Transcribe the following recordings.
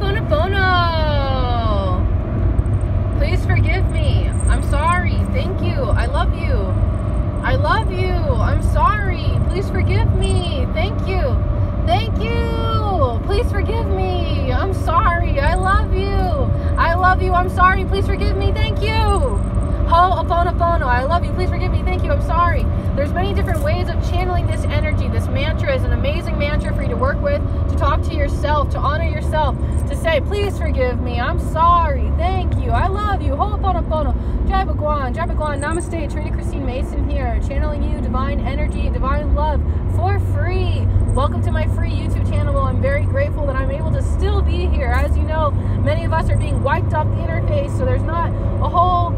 Ho'oponopono. Please forgive me. I'm sorry. Thank you. I love you. I love you. I'm sorry. Please forgive me. Thank you. Thank you. Please forgive me. I'm sorry. I love you. I love you. I'm sorry. Please forgive me. Thank you. Ho'oponopono. I love you. Please forgive me. Thank you. I'm sorry. There's many different ways of channeling this energy. This mantra is an amazing mantra for you to work with, to talk to yourself, to honor yourself, to say, please forgive me. I'm sorry. Thank you. I love you. Ho'oponopono. Jai Bhagwan. Jai Bhagwan. Namaste. Trina Christine Mason here, channeling you divine energy, divine love for free. Welcome to my free YouTube channel. I'm very grateful that I'm able to still be here. As you know, many of us are being wiped off the interface, so there's not a whole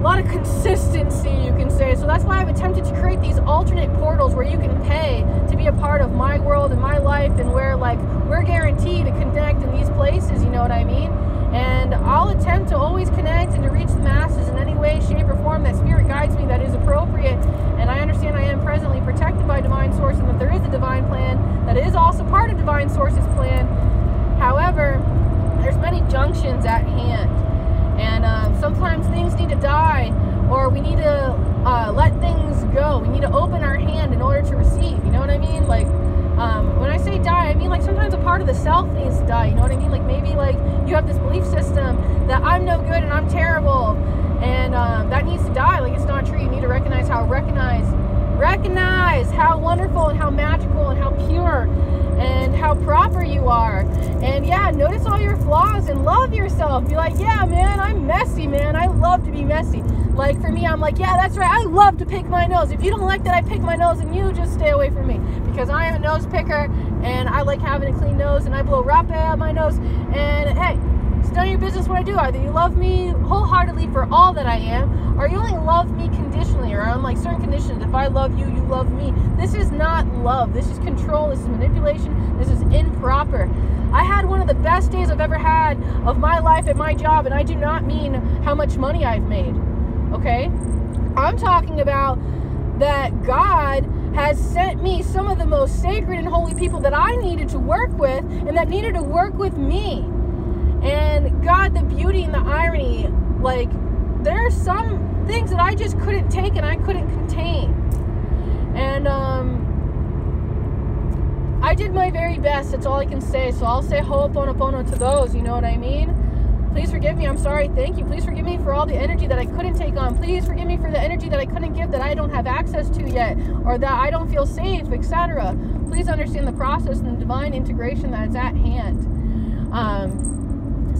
lot of consistency, you can say. So that's why I've attempted to create these alternate portals where you can pay to be a part of my world and my life, and where like we're guaranteed to connect in these places. You know what I mean? And I'll attempt to always connect and to reach the masses in any way, shape, or form that spirit guides me that is appropriate. And I understand I am presently protected by divine source, and that there is a divine plan that is also part of divine source's plan. However, there's many junctions at hand and um, sometimes things need to die, or we need to uh, let things go. We need to open our hand in order to receive. You know what I mean? Like, um, when I say die, I mean like sometimes a part of the self needs to die. You know what I mean? Like maybe like you have this belief system that I'm no good and I'm terrible, and um, that needs to die. Like it's not true. You need to recognize how recognize recognize how wonderful and how magical and how pure and how proper you are. And yeah, notice all your flaws and love yourself. Be like, yeah, man, I'm messy, man. I love to be messy. Like for me, I'm like, yeah, that's right. I love to pick my nose. If you don't like that I pick my nose, and you just stay away from me because I am a nose picker and I like having a clean nose and I blow rap out my nose. And hey, it's none of your business what I do. Either you love me wholeheartedly for all that I am, or you only love me conditionally, or on like certain conditions. If I love you, you love me. This is not love. This is control. This is manipulation. This is improper. I had one of the best days I've ever had of my life at my job, and I do not mean how much money I've made. Okay? I'm talking about that God has sent me some of the most sacred and holy people that I needed to work with and that needed to work with me. And God, the beauty and the irony, like, there are some things that I just couldn't take and I couldn't contain. And um, I did my very best. That's all I can say. So I'll say ho'oponopono to those. You know what I mean? Please forgive me. I'm sorry. Thank you. Please forgive me for all the energy that I couldn't take on. Please forgive me for the energy that I couldn't give that I don't have access to yet or that I don't feel safe, etc. Please understand the process and the divine integration that is at hand. Um,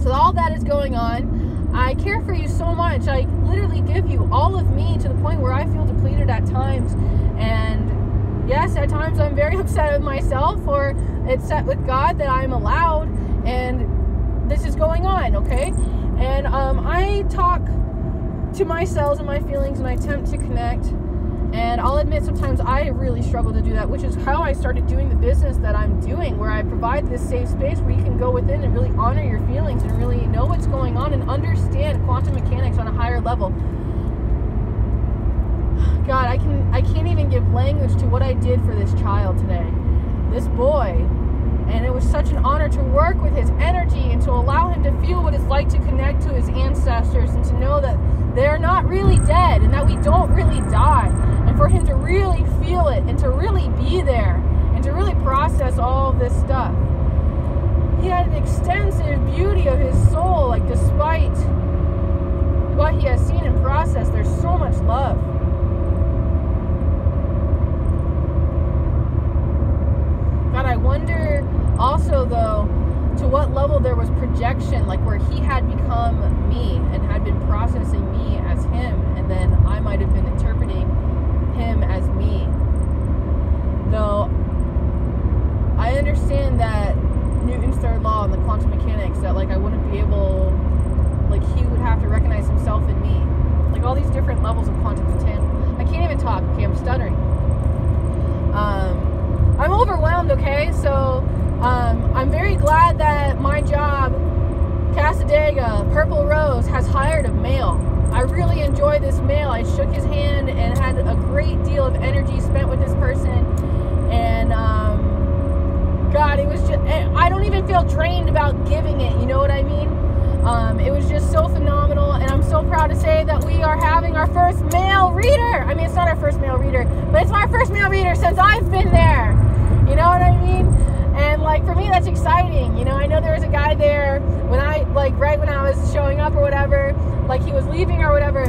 so all that is going on. I care for you so much. I literally give you all of me to the point where I feel depleted at times. And yes, at times I'm very upset with myself or upset with God that I'm allowed. And this is going on, okay? And um, I talk to my cells and my feelings and I attempt to connect. And I'll admit sometimes I really struggle to do that, which is how I started doing the business that I'm doing, where I provide this safe space where you can go within and really honor your feelings and really know what's going on and understand quantum mechanics on a higher level. God, I can I can't even give language to what I did for this child today. This boy and it was such an honor to work with his energy and to allow him to feel what it's like to connect to his ancestors and to know that they're not really dead and that we don't really die. For him to really feel it and to really be there and to really process all this stuff. He had an extensive beauty of his soul, like despite what he has seen and processed, there's so much love. God, I wonder also, though, to what level there was projection, like where he had become me and had been processing me as him, and then I might have been interpreting him as me. Though I understand that Newton's third law and the quantum mechanics that like I wouldn't be able like he would have to recognize himself in me. Like all these different levels of quantum entanglement. I can't even talk, okay, I'm stuttering. Um I'm overwhelmed, okay? So um, I'm very glad that my job, Cassadaga, Purple Rose, has hired a male. I really enjoy this male. I shook his hand and had a great deal of energy spent with this person. And um, God, it was just, I don't even feel drained about giving it. You know what I mean? Um, it was just so phenomenal, and I'm so proud to say that we are having our first male reader. I mean, it's not our first male reader, but it's my first male reader since I've been there. You know what I mean? And like for me, that's exciting. You know, I know there was a guy there when I like right when I was showing up or whatever, like he was leaving or whatever.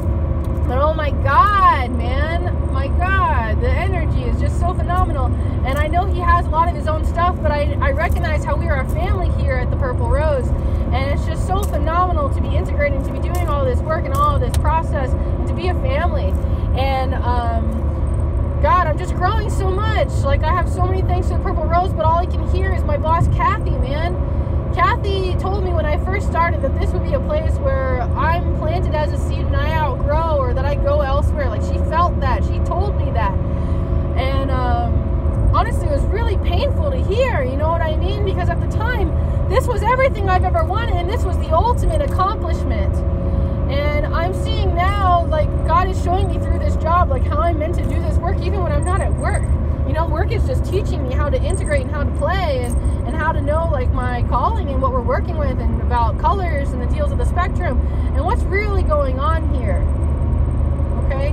But oh my God, man, my God, the energy is just so phenomenal. And I know he has a lot of his own stuff, but I, I recognize how we are a family here at the Purple Rose. And it's just so phenomenal to be integrating, to be doing all this work and all this process, and to be a family. And um, God, I'm just growing so much. Like I have so many things to the Purple Rose, but all I can hear is my boss, Kathy, man. Kathy told me when I first started that this would be a place where I'm planted as a seed and I outgrow or that I go elsewhere. Like she felt that. She told me that. And um, honestly, it was really painful to hear, you know what I mean? Because at the time, this was everything I've ever wanted and this was the ultimate accomplishment. And I'm seeing now, like, God is showing me through this job, like, how I'm meant to do this work even when I'm not at work. You know, work is just teaching me how to integrate and how to play and, how to know, like, my calling and what we're working with and about colors and the deals of the spectrum and what's really going on here. Okay?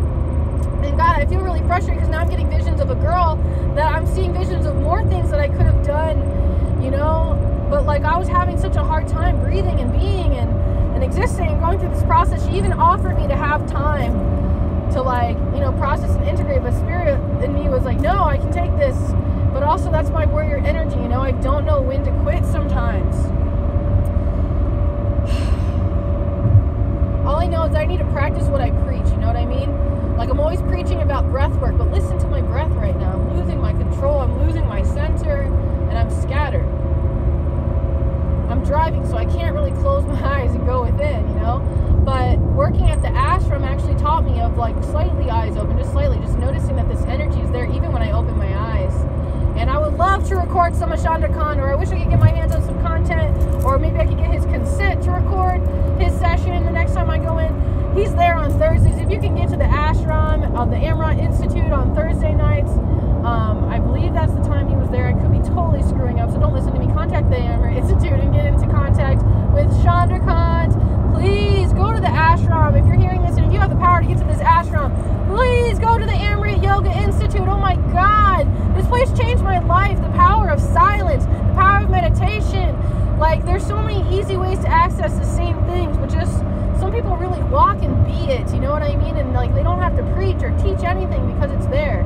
And God, I feel really frustrated because now I'm getting visions of a girl that I'm seeing visions of more things that I could have done, you know, but like I was having such a hard time breathing and being and and existing and going through this process. She even offered me to have time to like, you know, process and integrate. But spirit in me was like, no, I can take this. But also that's my warrior energy, you know, I don't know when to quit sometimes. All I know is I need to practice what I preach, you know what I mean? Like I'm always preaching about breath work, but listen to my breath right now. I'm losing my control, I'm losing my center, and I'm scattered. I'm driving, so I can't really close my eyes and go within, you know. But working at the ashram actually taught me of like slightly eyes open, just slightly, just noticing that this energy is there even when I open my eyes. And I would love to record some of Khan, or I wish I could get my hands on some content, or maybe I could get his consent to record his session the next time I go in. He's there on Thursdays. If you can get to the ashram of the Amrit Institute on Thursday nights, um, I believe that's the time he was there. I could be totally screwing up, so don't listen to me. Contact the Amrit Institute and get into contact with Chandra Khan. Please go to the ashram. If you're hearing this and if you have the power to get to this ashram, please go to the Amrit Yoga Institute. Oh my place changed my life. The power of silence, the power of meditation. Like, there's so many easy ways to access the same things, but just some people really walk and be it. You know what I mean? And like, they don't have to preach or teach anything because it's there.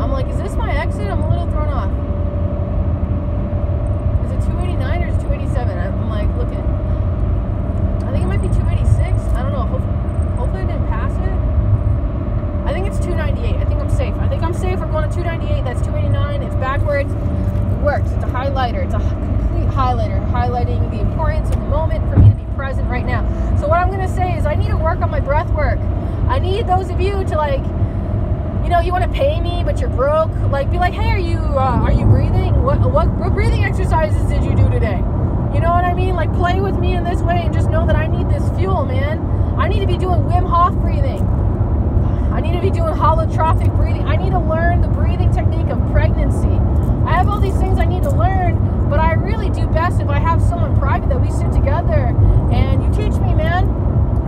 I'm like, is this my exit? I'm a little thrown off. Is it 289 or is it 287? I'm like looking. I think it might be 286. I don't know. Hopefully, hopefully I didn't pass it. I think it's 298. I think I'm safe. I think I'm safe. We're going to 298. That's 289. It's backwards. It works. It's a highlighter. It's a complete highlighter, highlighting the importance of the moment for me to be present right now. So what I'm going to say is I need to work on my breath work. I need those of you to like you know, you want to pay me, but you're broke. Like, be like, hey, are you uh, are you breathing? What, what what breathing exercises did you do today? You know what I mean? Like, play with me in this way, and just know that I need this fuel, man. I need to be doing Wim Hof breathing. I need to be doing holotropic breathing. I need to learn the breathing technique of pregnancy. I have all these things I need to learn, but I really do best if I have someone private that we sit together and you teach me, man.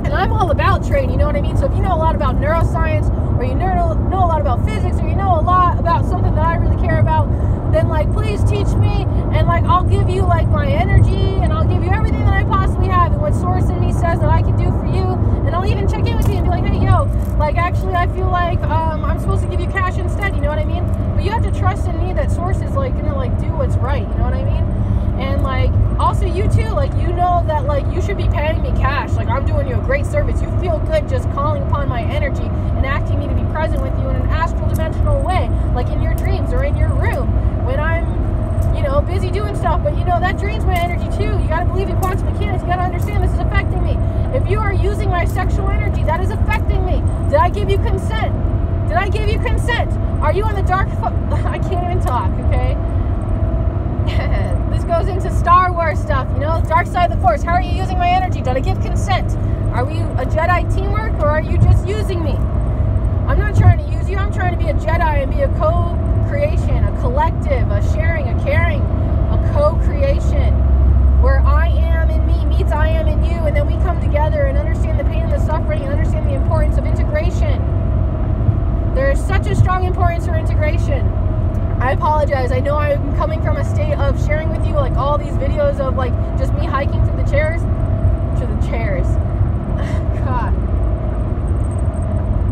And I'm all about training, you know what I mean? So if you know a lot about neuroscience or you know, know a lot about physics or you know a lot about something that I really care about, then like please teach me and like I'll give you like my energy and I'll give you everything that I possibly have and what source me says that I can do for you and I'll even check in with you and be like, hey yo, like actually I feel like um, I'm supposed to give you cash instead, you know what I mean? But you have to trust in me that source is like gonna like do what's right, you know what I mean? And like also you too, like you know that like you should be paying me cash. Like I'm doing you a great service. You feel good just calling upon my energy and asking me to be present with you in an astral dimensional way, like in your dreams or in your room when I'm, you know, busy doing stuff. But you know that drains my energy too. You gotta believe in quantum mechanics. You gotta understand this is affecting me. If you are using my sexual energy, that is affecting me. Did I give you consent? Did I give you consent? Are you on the dark I can't even talk, okay? this goes into Star Wars stuff, you know, dark side of the force. How are you using my energy? Did I give consent? Are we a Jedi teamwork or are you just using me? I'm not trying to use you, I'm trying to be a Jedi and be a co creation, a collective, a sharing, a caring, a co creation where I am meets I am in you, and then we come together and understand the pain and the suffering and understand the importance of integration. There is such a strong importance for integration. I apologize. I know I'm coming from a state of sharing with you like all these videos of like just me hiking through the chairs. to the chairs. God.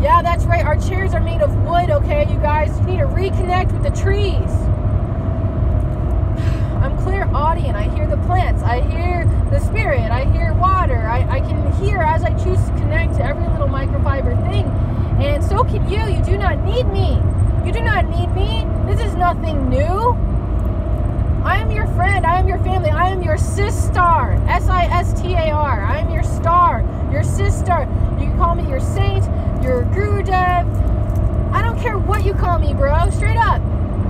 Yeah, that's right. Our chairs are made of wood, okay, you guys? You need to reconnect with the trees. I'm clairaudient. I hear the plants. I hear the spirit. I hear water. I, I can hear as I choose to connect to every little microfiber thing. And so can you. You do not need me. You do not need me. This is nothing new. I am your friend. I am your family. I am your sister. S I S T A R. I am your star. Your sister. You can call me your saint, your Gurudev. I don't care what you call me, bro. Straight up.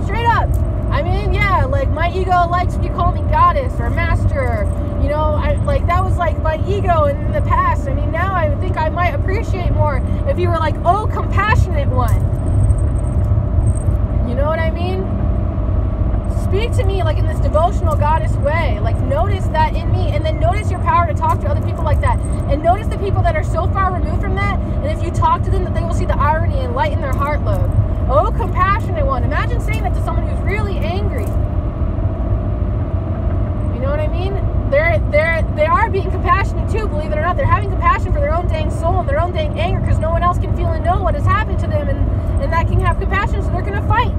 Straight up. I mean, yeah, like my ego likes you call me goddess or master. You know, I like that was like my ego in the past. I mean, now I think I might appreciate more if you were like, oh, compassionate one. You know what I mean? Speak to me like in this devotional goddess way. Like notice that in me, and then notice your power to talk to other people like that. And notice the people that are so far removed from that, and if you talk to them, that they will see the irony and lighten their heart load. Oh, compassionate one. Imagine saying that to someone who's really angry. You know what I mean? They're they're they are being compassionate too, believe it or not. They're having compassion for their own dang soul and their own dang anger because no one else can feel and know what has happened to them and, and that can have compassion, so they're gonna fight.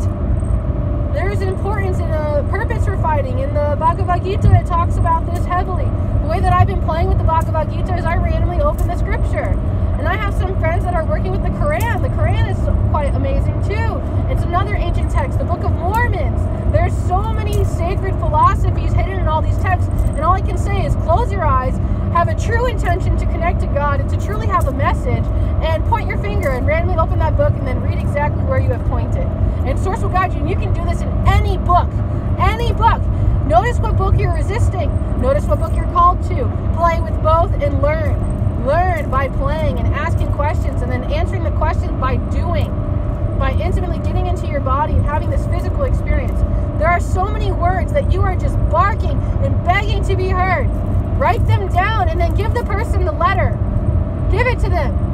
There is an importance and a uh, purpose for fighting. In the Bhagavad Gita, it talks about this heavily. The way that I've been playing with the Bhagavad Gita is I randomly open the scripture. And I have some friends that are working with the Quran. The Quran is quite amazing too. It's another ancient text, the Book of Mormons. There's so many sacred philosophies hidden in all these texts, and all I can say is close your eyes, have a true intention to connect to God and to truly have a message, and point your finger and randomly open that book and then read exactly where you have pointed. And Source will guide you, and you can do this in any book. Any book. Notice what book you're resisting. Notice what book you're called to. Play with both and learn learn by playing and asking questions and then answering the questions by doing, by intimately getting into your body and having this physical experience. There are so many words that you are just barking and begging to be heard. Write them down and then give the person the letter. Give it to them.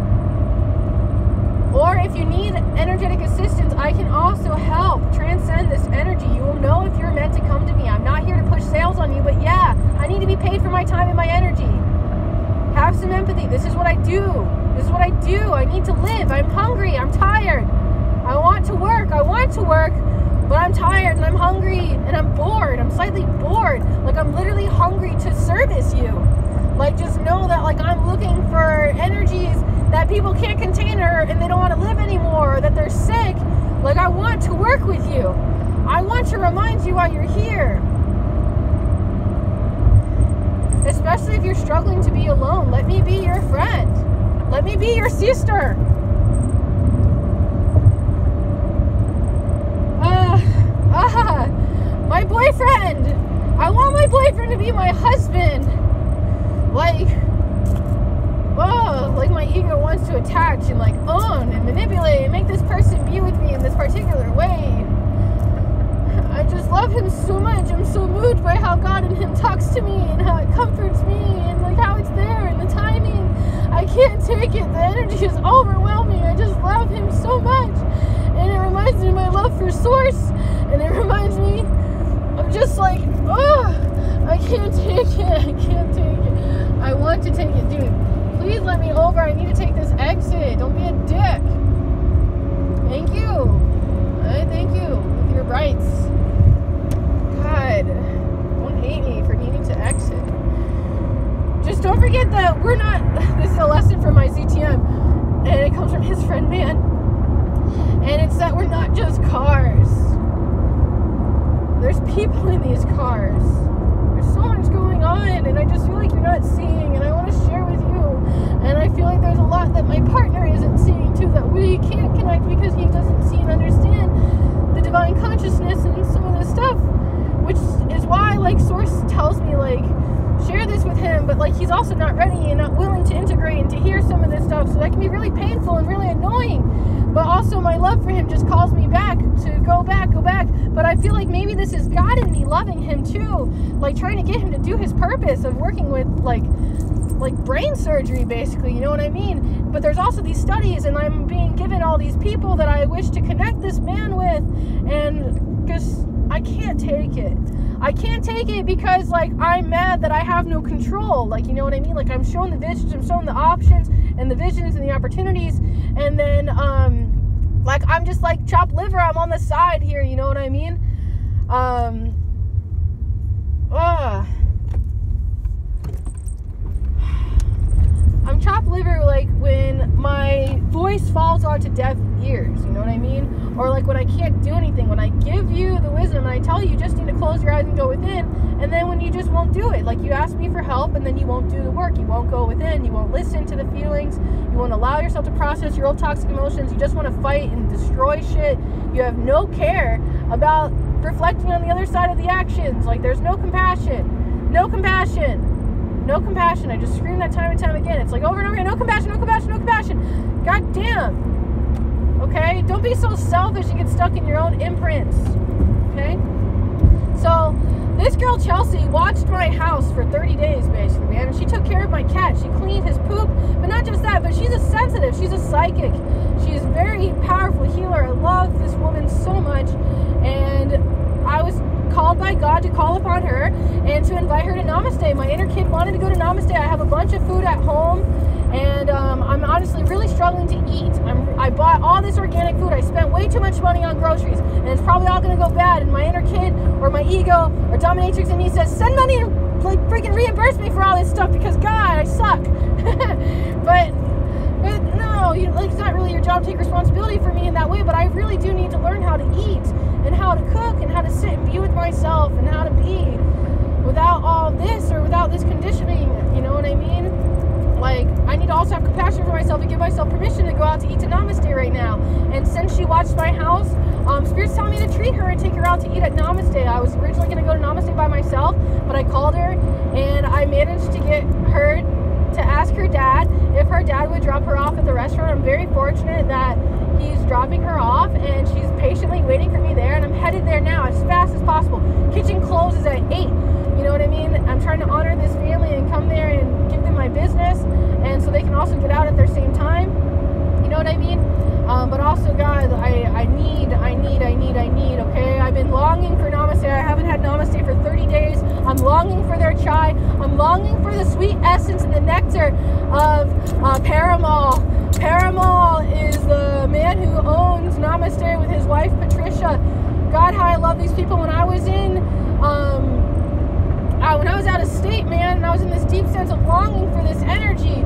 Or if you need energetic assistance, I can also help transcend this energy. You will know if you're meant to come to me. I'm not here to push sales on you, but yeah, I need to be paid for my time and my energy. Have some empathy. This is what I do. This is what I do. I need to live. I'm hungry. I'm tired. I want to work. I want to work, but I'm tired and I'm hungry and I'm bored. I'm slightly bored. Like I'm literally hungry to service you. Like just know that like I'm looking for energies that people can't contain or and they don't want to live anymore or that they're sick. Like I want to work with you. I want to remind you why you're here especially if you're struggling to be alone. Let me be your friend. Let me be your sister. Uh, uh, my boyfriend. I want my boyfriend to be my husband. Like, oh, like my ego wants to attach and like own and manipulate and make this person be with me in this particular way. I just love him so much. I'm so moved by how God in him talks to me and how it comforts me and like how it's there and the timing. I can't take it. The energy is overwhelming. I just love him so much. And it reminds me of my love for Source. And it reminds me of just like, oh, I can't take it. I can't take it. I want to take it, dude. Please let me over. I need to take this exit. Don't be a dick. Thank you. I thank you with your rights. God, don't hate me for needing to exit. Just don't forget that we're not, this is a lesson from my ZTM, and it comes from his friend man. And it's that we're not just cars. There's people in these cars. There's so much going on, and I just feel like you're not seeing, and I want to share with you. And I feel like there's a lot that my partner isn't seeing too that we can't connect because he doesn't see and understand the divine consciousness and some of this stuff which is why like source tells me like share this with him but like he's also not ready and not willing to integrate and to hear some of this stuff so that can be really painful and really annoying. But also my love for him just calls me back to go back go back. But i feel like maybe this is god in me loving him too like trying to get him to do his purpose of working with like like brain surgery basically you know what i mean? But there's also these studies and i'm being given all these people that i wish to connect this man with and just I can't take it. I can't take it because like I'm mad that I have no control. Like you know what I mean? Like I'm showing the visions, I'm showing the options and the visions and the opportunities, and then um like I'm just like chopped liver. I'm on the side here. You know what I mean? Um. Uh, I'm chopped liver like when my voice falls onto deaf ears, you know what I mean? Or like when I can't do anything, when I give you the wisdom and I tell you you just need to close your eyes and go within, and then when you just won't do it, like you ask me for help and then you won't do the work, you won't go within, you won't listen to the feelings, you won't allow yourself to process your old toxic emotions, you just want to fight and destroy shit. You have no care about reflecting on the other side of the actions. Like there's no compassion. No compassion no compassion. I just scream that time and time again. It's like over and over again, no compassion, no compassion, no compassion. God damn. Okay? Don't be so selfish and get stuck in your own imprints. Okay? So, this girl Chelsea watched my house for 30 days basically, man. And she took care of my cat. She cleaned his poop. But not just that, but she's a sensitive. She's a psychic. She's a very powerful healer. I love this woman so much. And I was called by God to call upon her and to invite her to Namaste. My inner kid wanted to go to Namaste. I have a bunch of food at home, and um, I'm honestly really struggling to eat. I'm, I bought all this organic food. I spent way too much money on groceries, and it's probably all going to go bad. And my inner kid, or my ego, or dominatrix in me says, send money and like freaking reimburse me for all this stuff because God, I suck. but but no, you, like it's not really your job to take responsibility for me in that way. But I really do need to learn how to eat and how to cook and how to sit and be with myself and how to be without all this or without this conditioning. You know what I mean? Like I need to also have compassion for myself and give myself permission to go out to eat to Namaste right now. And since she watched my house, um, Spirit's telling me to treat her and take her out to eat at Namaste. I was originally going to go to Namaste by myself, but I called her and I managed to get her to ask her dad if her dad would drop her off at the restaurant. I'm very fortunate that he's dropping her off and she's patiently waiting for me there and I'm headed there now as fast as possible. Kitchen closes at 8. You know what I mean? I'm trying to honor this family and come there and give them my business and so they can also get out at their same time. You know what I mean? Um, but also, God, I, I need, I need, I need, I need, okay? I've been longing for Namaste. I haven't had Namaste for 30 days. I'm longing for their chai. I'm longing for the sweet essence and the nectar of uh, Parimal. Parimal is the who owns Namaste with his wife, Patricia. God, how I love these people. When I was in, um, when I was out of state, man, and I was in this deep sense of longing for this energy,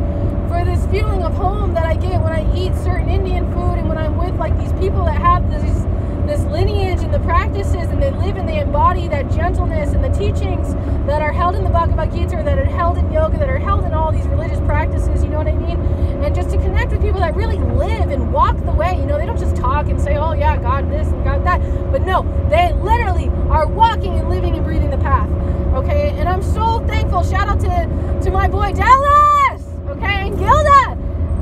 for this feeling of home that I get when I eat certain Indian food and when I'm with like these people that have this this lineage and the practices and they live and they embody that gentleness and the teachings that are held in the Bhagavad Gita that are held in yoga that are held in all these religious practices you know what I mean? And just to connect with people that really live and walk the way you know they don't just talk and say oh yeah God this and God that but no they literally are walking and living and breathing the path okay? And I'm so thankful shout out to to my boy Dallas okay and Gilda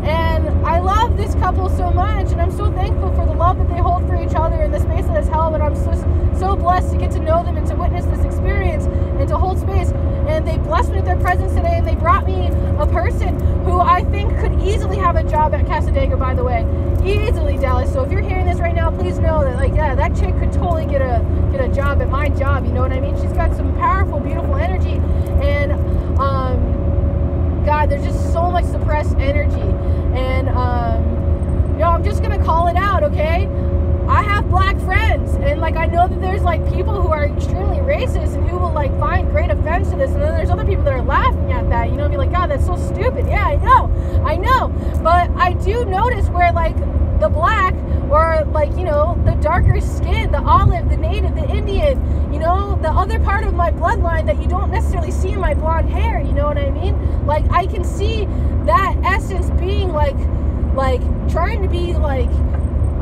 and I love this couple so much, and I'm so thankful for the love that they hold for each other in the space that is held. And I'm so so blessed to get to know them and to witness this experience and to hold space. And they blessed me with their presence today, and they brought me a person who I think could easily have a job at Cassadaga. By the way, easily, Dallas. So if you're hearing this right now, please know that like yeah, that chick could totally get a get a job at my job. You know what I mean? She's got some powerful, beautiful energy, and um God, there's just so much suppressed energy. And, um, yo, I'm just going to call it out, okay? I have black friends, and like I know that there's like people who are extremely racist and who will like find great offense to this, and then there's other people that are laughing at that, you know, be like, God, that's so stupid. Yeah, I know, I know, but I do notice where like the black or like you know the darker skin the olive the native the indian you know the other part of my bloodline that you don't necessarily see in my blonde hair you know what i mean like i can see that essence being like like trying to be like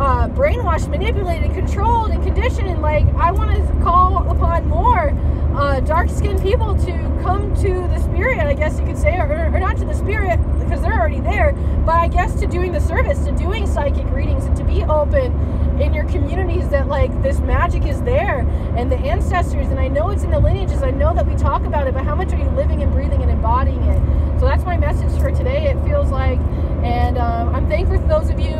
uh, brainwashed, manipulated, controlled, and conditioned. Like, I want to call upon more uh, dark-skinned people to come to the spirit, I guess you could say, or, or not to the spirit because they're already there, but I guess to doing the service, to doing psychic readings, and to be open in your communities that like this magic is there and the ancestors and I know it's in the lineages I know that we talk about it but how much are you living and breathing and embodying it? So that's my message for today it feels like and um, I'm thankful for those of you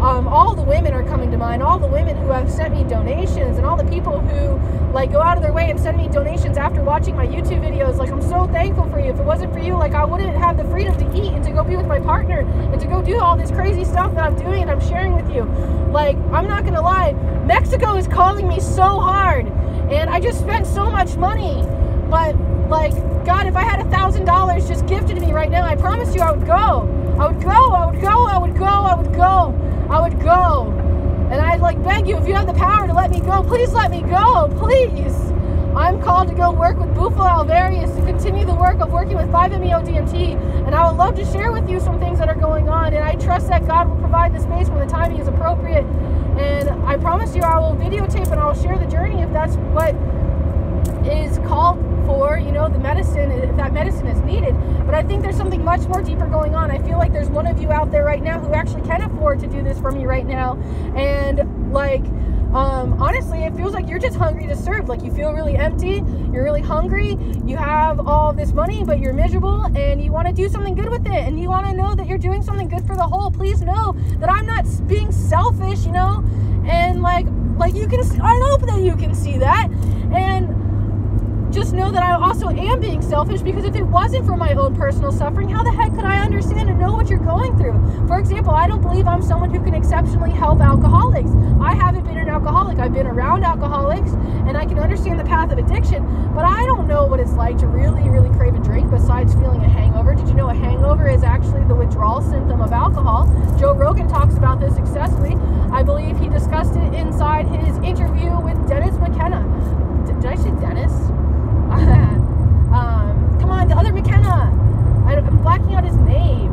um, all the women are coming to mind, all the women who have sent me donations, and all the people who like go out of their way and send me donations after watching my YouTube videos. Like I'm so thankful for you. If it wasn't for you, like I wouldn't have the freedom to eat and to go be with my partner and to go do all this crazy stuff that I'm doing and I'm sharing with you. Like I'm not gonna lie, Mexico is calling me so hard, and I just spent so much money, but like God, if I had a thousand dollars just gifted to me right now, I promise you I would go. I would go, I would go, I would go, I would go. I would go. And I'd like beg you, if you have the power to let me go, please let me go, please. I'm called to go work with Bufo Alvarius to continue the work of working with 5-MeO-DMT, and I would love to share with you some things that are going on, and I trust that God will provide the space when the timing is appropriate. And I promise you, I will videotape and I will share the journey if that's what is called for, you know, the medicine, if that medicine is needed. But I think there's something much more deeper going on. I feel like there's one of you out there right now who actually can afford to do this for me right now. And like, um, honestly, it feels like you're just hungry to serve. Like you feel really empty, you're really hungry, you have all this money, but you're miserable and you want to do something good with it. And you want to know that you're doing something good for the whole. Please know that I'm not being selfish, you know? And like, like you can, I hope that you can see that. And just know that I also am being selfish because if it wasn't for my own personal suffering, how the heck could I understand and know what you're going through? For example, I don't believe I'm someone who can exceptionally help alcoholics. I haven't been an alcoholic. I've been around alcoholics and I can understand the path of addiction, but I don't know what it's like to really, really crave a drink besides feeling a hangover. Did you know a hangover is actually the withdrawal symptom of alcohol? Joe Rogan talks about this excessively. I believe he discussed it inside his interview with Dennis McKenna. Did I say Dennis? um, come on, the other McKenna. I, am blacking out his name.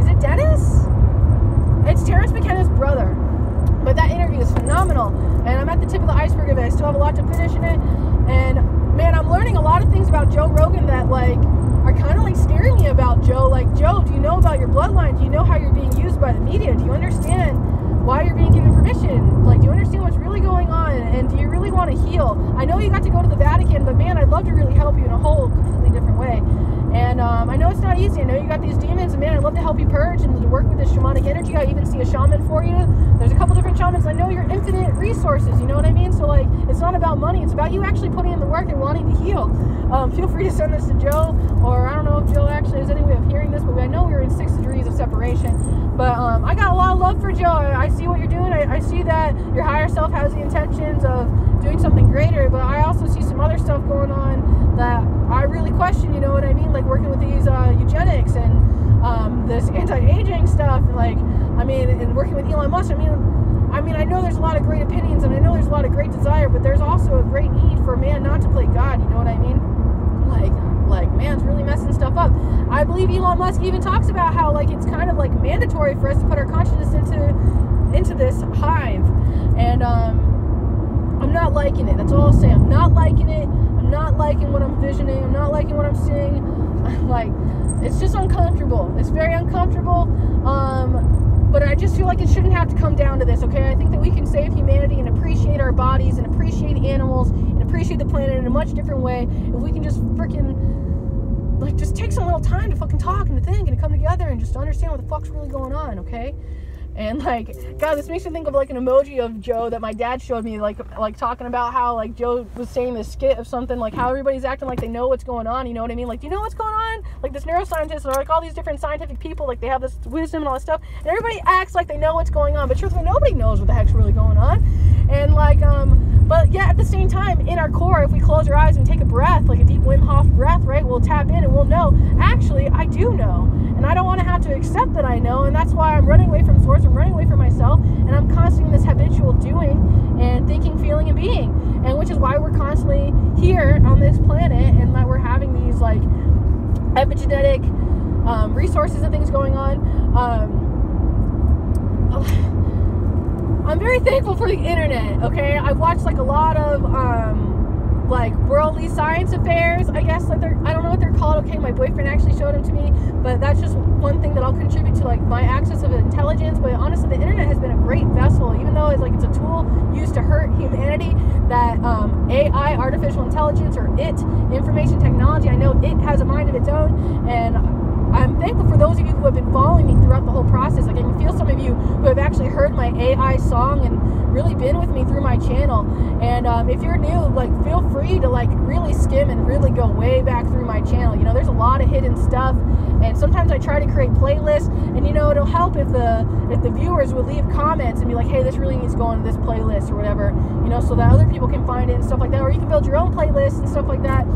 Is it Dennis? It's Terence McKenna's brother. But that interview is phenomenal, and I'm at the tip of the iceberg of it. I still have a lot to finish in it, and man, I'm learning a lot of things about Joe Rogan that like are kind of like scaring me about Joe. Like, Joe, do you know about your bloodline? Do you know how you're being used by the media? Do you understand why are you're being given permission? Like, do you understand what's really going on? And do you really want to heal? I know you got to go to the Vatican, but man, I'd love to really help you in a whole completely different way. And it's not easy. I know you got these demons, and man, I'd love to help you purge and to work with this shamanic energy. I even see a shaman for you. There's a couple different shamans. I know you're infinite resources. You know what I mean? So like, it's not about money. It's about you actually putting in the work and wanting to heal. Um, feel free to send this to Joe, or I don't know if Joe actually has any way of hearing this, but I know we are in six degrees of separation. But um, I got a lot of love for Joe. I, I see what you're doing. I, I see that your higher self has the intentions of doing something greater, but I also see some other stuff going on that I really question, you know what I mean? Like working with these uh, eugenics and um, this anti-aging stuff, and like, I mean, and working with Elon Musk. I mean, I mean, I know there's a lot of great opinions, and I know there's a lot of great desire, but there's also a great need for man not to play God. You know what I mean? Like, like man's really messing stuff up. I believe Elon Musk even talks about how like it's kind of like mandatory for us to put our consciousness into into this hive, and um, I'm not liking it. That's all I'll say. I'm not liking it. I'm not liking what I'm visioning. I'm not liking what I'm seeing. I'm like, it's just uncomfortable. It's very uncomfortable. Um, but I just feel like it shouldn't have to come down to this, okay? I think that we can save humanity and appreciate our bodies and appreciate animals and appreciate the planet in a much different way if we can just freaking, like, just take some little time to fucking talk and to think and to come together and just understand what the fuck's really going on, okay? And like, God, this makes me think of like an emoji of Joe that my dad showed me, like, like talking about how like Joe was saying this skit of something, like how everybody's acting like they know what's going on. You know what I mean? Like, do you know what's going on? Like this neuroscientist or like all these different scientific people, like they have this wisdom and all this stuff, and everybody acts like they know what's going on, but truthfully, nobody knows what the heck's really going on. And like, um, but yeah, at the same time, in our core, if we close our eyes and take a breath, like a deep Wim Hof breath, right, we'll tap in and we'll know. Actually, I do know, and I don't want to have to accept that I know, and that's why I'm running away from source. I'm running away from myself, and I'm constantly in this habitual doing and thinking, feeling, and being, and which is why we're constantly here on this planet, and that we're having these like epigenetic um, resources and things going on. Um, I'm very thankful for the internet. Okay, I've watched like a lot of um, like worldly science affairs. I guess like they're I don't know what they're called. Okay, my boyfriend actually showed them to me, but that's just one thing that I'll contribute to like my access of intelligence. But honestly, the internet has been a great vessel, even though it's like it's a tool used to hurt humanity. That um, AI, artificial intelligence, or it, information technology, I know it has a mind of its own, and I'm thankful for those of you who have been following me throughout the whole process. Like I can feel some of you who have actually heard my AI song and really been with me through my channel. And um, if you're new, like feel free to like really skim and really go way back through my channel. You know, there's a lot of hidden stuff, and sometimes I try to create playlists. And you know, it'll help if the if the viewers would leave comments and be like, hey, this really needs to go this playlist or whatever. You know, so that other people can find it and stuff like that. Or you can build your own playlist and stuff like that,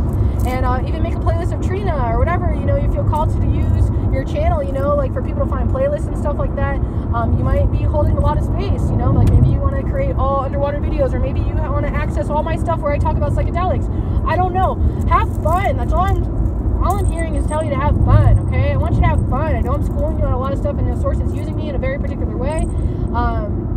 and uh, even make a playlist of Trina or whatever. You know, you feel called to, to use your channel. You know, like for people to find playlists and stuff like that. Um, you might be holding a lot of space. You know, like maybe you want to create all underwater videos, or maybe you want to access all my stuff where I talk about psychedelics. I don't know. Have fun. That's all I'm. All I'm hearing is tell you to have fun. Okay, I want you to have fun. I know I'm schooling you on a lot of stuff, and the source is using me in a very particular way. Um,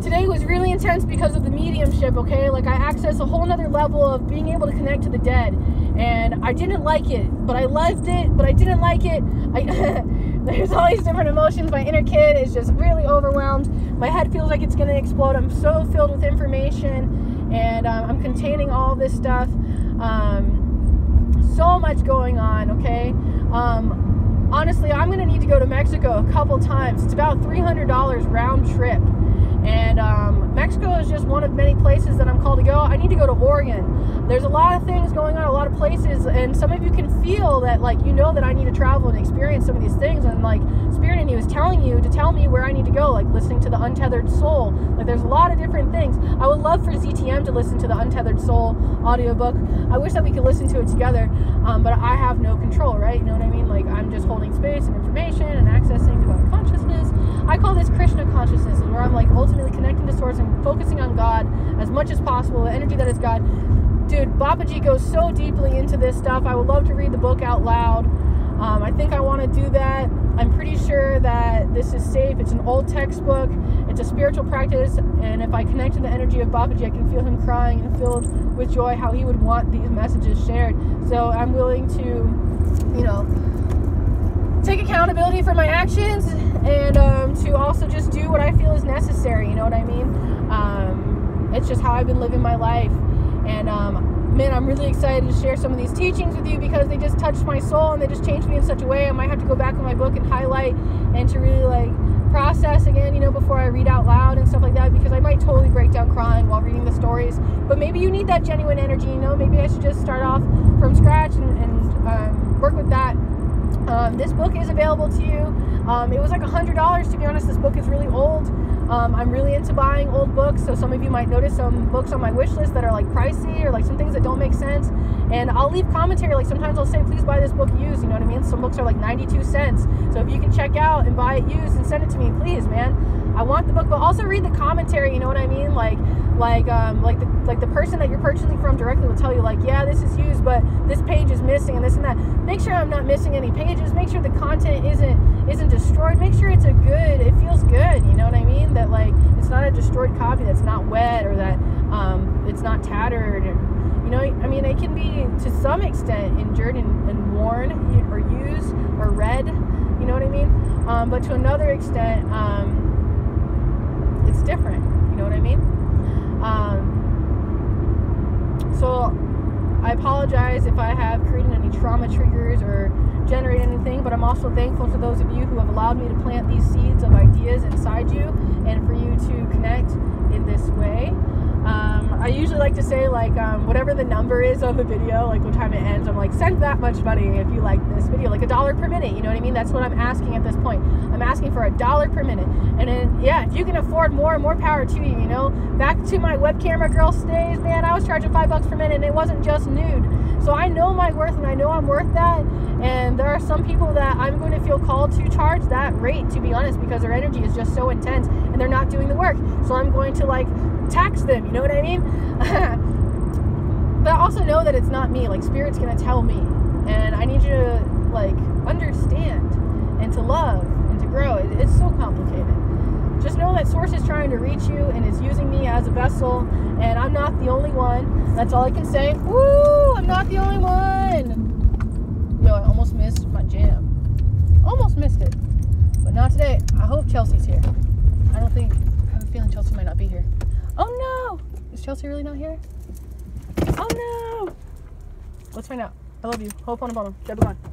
today was really intense because of the mediumship okay? Like i access a whole nother level of being able to connect to the dead. And i didn't like it but i loved it but i didn't like it. I there's all these different emotions. My inner kid is just really overwhelmed. My head feels like it's to explode. I'm so filled with information and um, i'm containing all this stuff. Um, so much going on okay? Um, honestly i'm to need to go to mexico a couple times. It's about $300 round trip and um, Mexico is just one of many places that I'm called to go. I need to go to Oregon. There's a lot of things going on, a lot of places, and some of you can feel that, like, you know, that I need to travel and experience some of these things. And, like, Spirit in you is telling you to tell me where I need to go, like listening to the Untethered Soul. Like, there's a lot of different things. I would love for ZTM to listen to the Untethered Soul audiobook. I wish that we could listen to it together, um, but I have no control, right? You know what I mean? Like, I'm just holding space and information and accessing divine consciousness. I call this Krishna consciousness, where I'm, like, ultimately connecting to Source and focusing on God as much as possible, the energy that is God. Dude, Babaji goes so deeply into this stuff. I would love to read the book out loud. Um, I think I want to do that. I'm pretty sure that this is safe. It's an old textbook. It's a spiritual practice, and if I connect to the energy of Babaji, I can feel him crying and filled with joy how he would want these messages shared. So I'm willing to, you know, take accountability for my actions and um, to also just do what I feel is necessary. You know what I mean? Um, it's just how I've been living my life, and um, man, I'm really excited to share some of these teachings with you because they just touched my soul and they just changed me in such a way. I might have to go back in my book and highlight and to really like process again, you know, before I read out loud and stuff like that because I might totally break down crying while reading the stories. But maybe you need that genuine energy, you know, maybe I should just start off from scratch and, and um, work with that. Um, this book is available to you. Um, it was like a hundred dollars to be honest. This book is really old. Um, I'm really into buying old books, so some of you might notice some books on my wish list that are like pricey or like some things that don't make sense. And I'll leave commentary. Like sometimes I'll say, please buy this book used. You know what I mean? Some books are like 92 cents. So if you can check out and buy it used and send it to me, please, man. I want the book, but also read the commentary. You know what I mean? Like, like, um, like the like the person that you're purchasing from directly will tell you, like, yeah, this is used, but this page is missing and this and that. Make sure I'm not missing any pages. Make sure the content isn't isn't destroyed. Make sure it's a good. It feels good. You know what I mean? That like it's not a destroyed copy that's not wet or that um, it's not tattered. Or, you know, I mean, it can be to some extent injured and, and worn or used or read. You know what I mean? Um, but to another extent, um, it's different. You know what I mean? Um, so I apologize if I have created any trauma triggers or generate anything, but I'm also thankful to those of you who have allowed me to plant these seeds of ideas inside you and for you to connect in this way. Um, I usually like to say like um, whatever the number is of the video, like what time it ends, I'm like send that much money if you like this video, like a dollar per minute. You know what I mean? That's what I'm asking at this point. I'm asking for a dollar per minute, and then yeah, if you can afford more, and more power to you. You know, back to my web camera girl days, man, I was charging five bucks per minute, and it wasn't just nude. So I know my worth, and I know I'm worth that. And there are some people that I'm going to feel called to charge that rate, to be honest, because their energy is just so intense, they're not doing the work. So I'm going to like tax them. You know what I mean? but I also know that it's not me. Like spirit's gonna tell me, and I need you to like understand and to love and to grow. It, it's so complicated. Just know that Source is trying to reach you and is using me as a vessel, and I'm not the only one. That's all I can say. Woo! I'm not the only one. Yo, I almost missed my jam. Almost missed it, but not today. I hope Chelsea's here. I don't think. I have a feeling Chelsea might not be here. Oh no! Is Chelsea really not here? Oh no! Let's find out. I love you. Hope on the bottom. Jai Bhagwan.